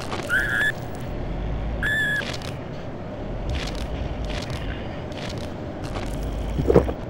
Thank you